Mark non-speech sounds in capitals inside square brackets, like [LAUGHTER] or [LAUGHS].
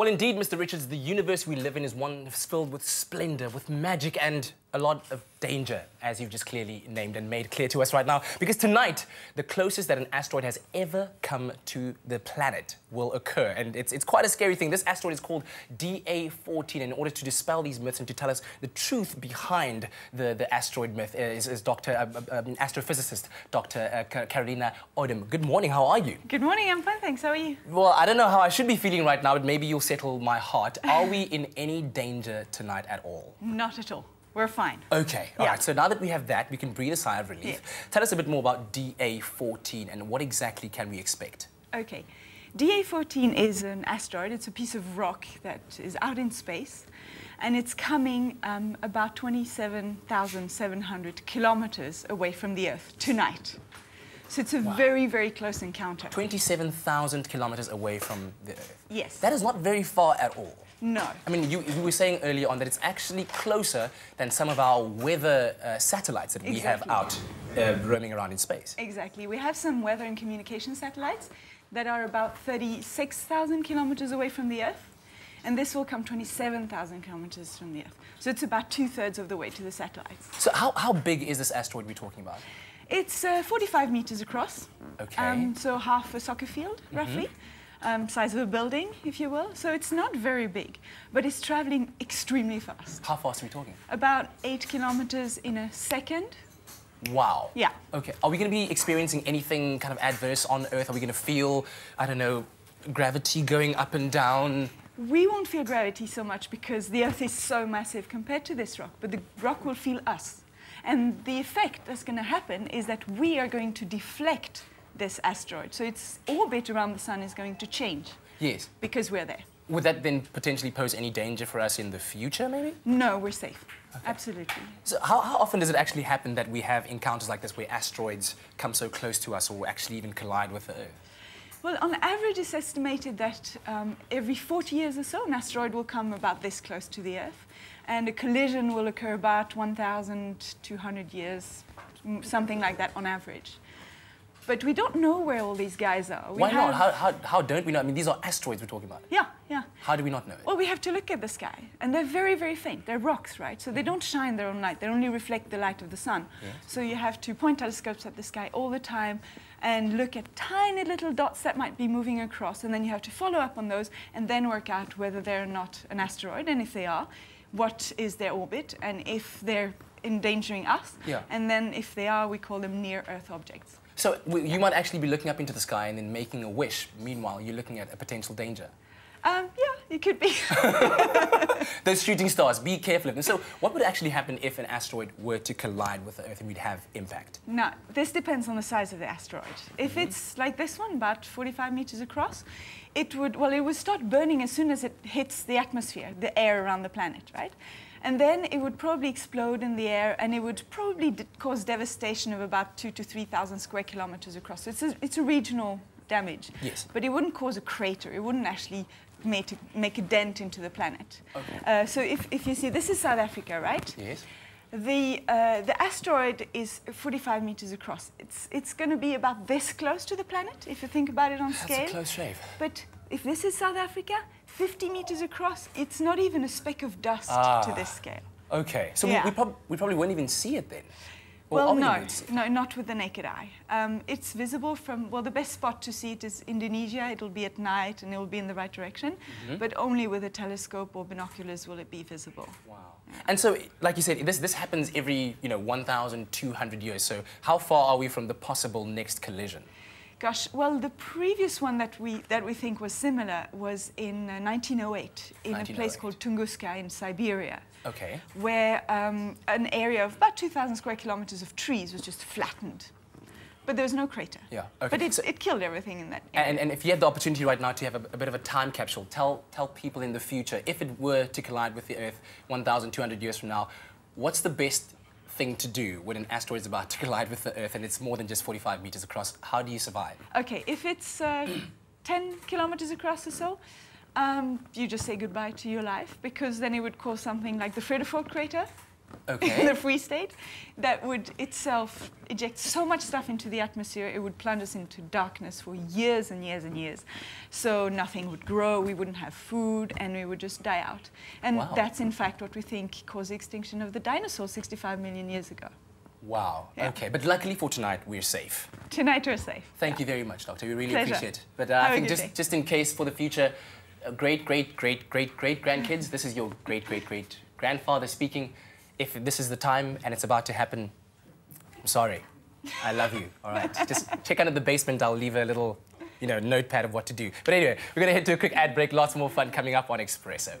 Well, indeed, Mr. Richards, the universe we live in is one filled with splendor, with magic, and a lot of danger, as you've just clearly named and made clear to us right now. Because tonight, the closest that an asteroid has ever come to the planet will occur. And it's, it's quite a scary thing. This asteroid is called DA14. In order to dispel these myths and to tell us the truth behind the, the asteroid myth is, is Dr. Uh, uh, astrophysicist Dr. Uh, Carolina Ödman. Good morning. How are you? Good morning. I'm fine, thanks. How are you? Well, I don't know how I should be feeling right now, but maybe you'll settle my heart. Are we in any danger tonight at all? [LAUGHS] Not at all. We're fine. Okay, all yeah. right. So now that we have that, we can breathe a sigh of relief. Yes. Tell us a bit more about DA14 and what exactly can we expect? Okay. DA14 is an asteroid. It's a piece of rock that is out in space, and it's coming um, about 27,700 kilometers away from the Earth tonight. So it's a wow. very, very close encounter. 27,000 kilometers away from the Earth? Yes. That is not very far at all. No. I mean, you, you were saying earlier on that it's actually closer than some of our weather uh, satellites that we exactly. have out uh, roaming around in space. Exactly. We have some weather and communication satellites that are about 36,000 kilometers away from the Earth. And this will come 27,000 kilometers from the Earth. So it's about two-thirds of the way to the satellites. So how, how big is this asteroid we're talking about? It's uh, 45 meters across. Okay. Um, so half a soccer field, mm -hmm. roughly um, size of a building, if you will. So it's not very big, but it's traveling extremely fast. How fast are we talking? About eight kilometers in a second. Wow. Yeah. Okay. Are we going to be experiencing anything kind of adverse on Earth? Are we going to feel, I don't know, gravity going up and down? We won't feel gravity so much because the Earth is so massive compared to this rock, but the rock will feel us. And the effect that's going to happen is that we are going to deflect this asteroid. So its orbit around the sun is going to change. Yes. Because we're there. Would that then potentially pose any danger for us in the future, maybe? No, we're safe. Okay. Absolutely. So how, how often does it actually happen that we have encounters like this where asteroids come so close to us or actually even collide with the Earth? Well, on average, it's estimated that um, every 40 years or so, an asteroid will come about this close to the Earth, and a collision will occur about 1,200 years, something like that on average. But we don't know where all these guys are. We Why not? How, how, how don't we know? I mean, these are asteroids we're talking about. Yeah, yeah. How do we not know it? Well, we have to look at the sky. And they're very, very faint. They're rocks, right? So they don't shine their own light. They only reflect the light of the sun. Yes. So you have to point telescopes at the sky all the time and look at tiny little dots that might be moving across. And then you have to follow up on those and then work out whether they're not an asteroid. And if they are, what is their orbit? And if they're endangering us. Yeah. And then if they are, we call them near-Earth objects. So you might actually be looking up into the sky and then making a wish. Meanwhile, you're looking at a potential danger. Um, yeah, [LAUGHS] it could be. [LAUGHS] Those shooting stars, be careful of them. So what would actually happen if an asteroid were to collide with the Earth and we'd have impact? No, this depends on the size of the asteroid. If mm -hmm. it's like this one, about 45 meters across, it would, well, it would start burning as soon as it hits the atmosphere, the air around the planet, right? And then it would probably explode in the air and it would probably cause devastation of about two to 3,000 square kilometers across. So it's a, it's a regional damage. Yes. But it wouldn't cause a crater. It wouldn't actually make, make a dent into the planet. Okay. Uh, so if, if you see, this is South Africa, right? Yes. The, uh, the asteroid is 45 meters across. It's, it's going to be about this close to the planet, if you think about it on That's scale. That's a close shave. But if this is South Africa, 50 meters across, it's not even a speck of dust ah, to this scale. Okay, so yeah. we, we, prob we, probably won't even see it then. Well, no, no, not with the naked eye. Um, it's visible from, well, the best spot to see it is Indonesia. It'll be at night and it'll be in the right direction, mm -hmm. but only with a telescope or binoculars will it be visible. Wow. Yeah. And so, like you said, this, this happens every, you know, 1,200 years. So how far are we from the possible next collision? Gosh, well, the previous one that we that we think was similar was in uh, 1908 in 1908. a place called Tunguska in Siberia. Okay. Where um, an area of about 2,000 square kilometers of trees was just flattened. But there was no crater. Yeah. Okay. But it, so, it killed everything in that area. And, and if you had the opportunity right now to have a, a, bit of a time capsule, tell, tell people in the future, if it were to collide with the Earth 1,200 years from now, what's the best thing to do when an asteroid is about to [LAUGHS] collide with the Earth and it's more than just 45 meters across? How do you survive? Okay, if it's uh, [CLEARS THROAT] 10 kilometers across or so, um, you just say goodbye to your life because then it would cause something like the Vredefort crater. Okay. in [LAUGHS] the free state that would itself eject so much stuff into the atmosphere, it would plunge us into darkness for years and years and years. So nothing would grow, we wouldn't have food, and we would just die out. And Wow. that's in fact what we think caused the extinction of the dinosaurs 65 million years ago. Wow. Yeah. Okay, but luckily for tonight, we're safe. Tonight we're safe. Thank you very much, Doctor. We really Pleasure. appreciate it. But uh, I think just, day. just in case for the future, great, great, great, great, great grandkids, this is your great, great, great grandfather speaking. If this is the time and it's about to happen, I'm sorry. I love you. All right. just check under the basement. I'll leave a little, you know, notepad of what to do. But anyway, we're going to head to a quick ad break. Lots more fun coming up on Expresso.